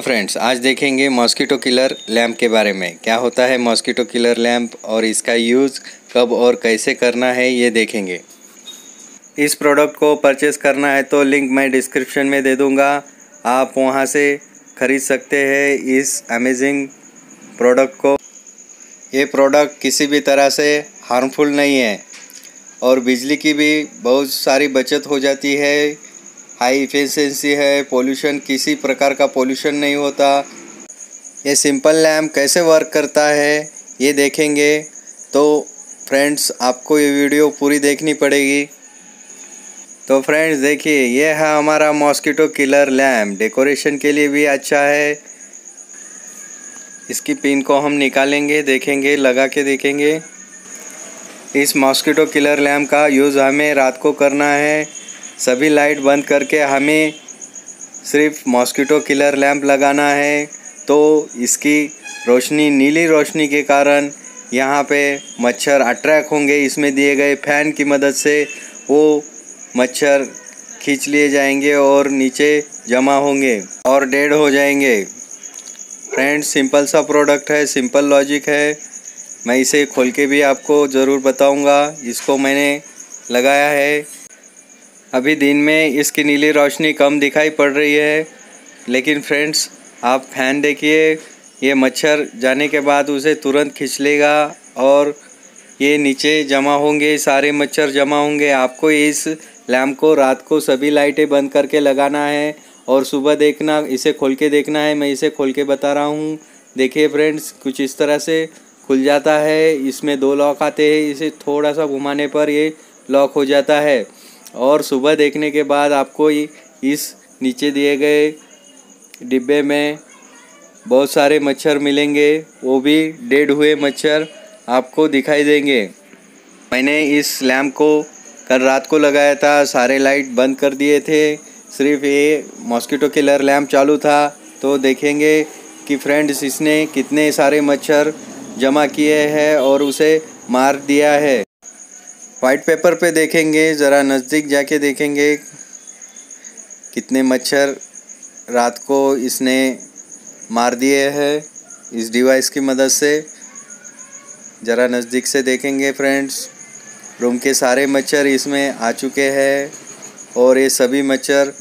Friends आज देखेंगे mosquito killer lamp के बारे में। क्या होता है मॉस्किटो किलर लैम्प और इसका यूज़ कब और कैसे करना है, ये देखेंगे। इस प्रोडक्ट को परचेस करना है तो लिंक मैं डिस्क्रिप्शन में दे दूँगा। आप वहाँ से ख़रीद सकते हैं इस अमेजिंग प्रोडक्ट को। ये प्रोडक्ट किसी भी तरह से हार्मफुल नहीं है और बिजली की भी बहुत सारी बचत हो जाती है। हाई इफिशेंसी है, पोल्यूशन किसी प्रकार का पोल्यूशन नहीं होता। ये सिंपल लैम्प कैसे वर्क करता है, ये देखेंगे। तो फ्रेंड्स, आपको ये वीडियो पूरी देखनी पड़ेगी। तो फ्रेंड्स, देखिए, ये है हमारा मॉस्किटो किलर लैम्प। डेकोरेशन के लिए भी अच्छा है। इसकी पिन को हम निकालेंगे, देखेंगे, लगा के देखेंगे। इस मॉस्किटो किलर लैम्प का यूज़ हमें रात को करना है। सभी लाइट बंद करके हमें सिर्फ़ मॉस्किटो किलर लैंप लगाना है। तो इसकी रोशनी, नीली रोशनी के कारण यहाँ पे मच्छर अट्रैक्ट होंगे। इसमें दिए गए फ़ैन की मदद से वो मच्छर खींच लिए जाएँगे और नीचे जमा होंगे और डेड हो जाएँगे। फ्रेंड्स, सिंपल सा प्रोडक्ट है, सिंपल लॉजिक है। मैं इसे खोल के भी आपको ज़रूर बताऊँगा। इसको मैंने लगाया है। अभी दिन में इसकी नीली रोशनी कम दिखाई पड़ रही है। लेकिन फ्रेंड्स आप फ़ैन देखिए, ये मच्छर जाने के बाद उसे तुरंत खींच लेगा और ये नीचे जमा होंगे, सारे मच्छर जमा होंगे। आपको इस लैम्प को रात को सभी लाइटें बंद करके लगाना है और सुबह देखना, इसे खोल के देखना है। मैं इसे खोल के बता रहा हूँ। देखिए फ्रेंड्स कुछ इस तरह से खुल जाता है। इसमें दो लॉक आते हैं। इसे थोड़ा सा घुमाने पर ये लॉक हो जाता है। और सुबह देखने के बाद आपको इस नीचे दिए गए डिब्बे में बहुत सारे मच्छर मिलेंगे, वो भी डेड हुए मच्छर आपको दिखाई देंगे। मैंने इस लैम्प को कल रात को लगाया था, सारे लाइट बंद कर दिए थे, सिर्फ़ ये मॉस्किटो किलर लैम्प चालू था। तो देखेंगे कि फ्रेंड्स, इसने कितने सारे मच्छर जमा किए हैं और उसे मार दिया है। वाइट पेपर पे देखेंगे, ज़रा नज़दीक जाके देखेंगे कितने मच्छर रात को इसने मार दिए हैं इस डिवाइस की मदद से। ज़रा नज़दीक से देखेंगे फ्रेंड्स, रूम के सारे मच्छर इसमें आ चुके हैं और ये सभी मच्छर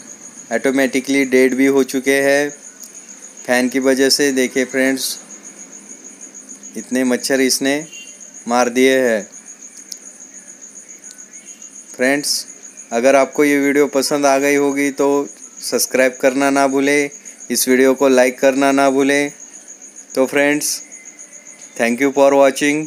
ऑटोमेटिकली डेड भी हो चुके हैं। फ़ैन की वजह से देखिए फ्रेंड्स, इतने मच्छर इसने मार दिए हैं। फ्रेंड्स अगर आपको ये वीडियो पसंद आ गई होगी तो सब्सक्राइब करना ना भूलें, इस वीडियो को लाइक करना ना भूलें। तो friends thank you for watching